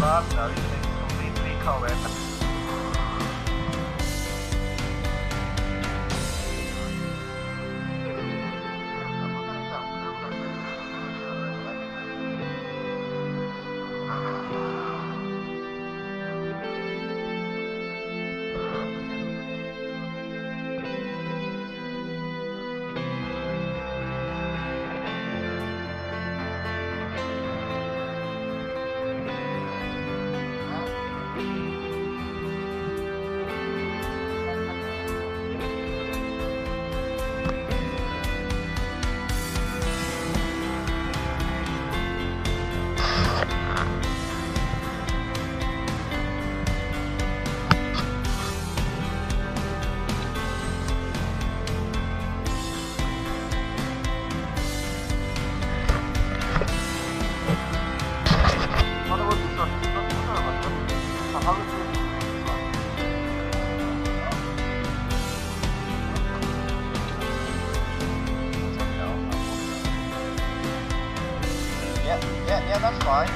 job now. To completely co-ed. Yeah, yeah, yeah, that's fine.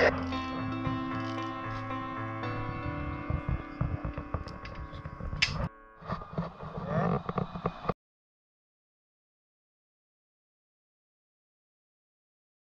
And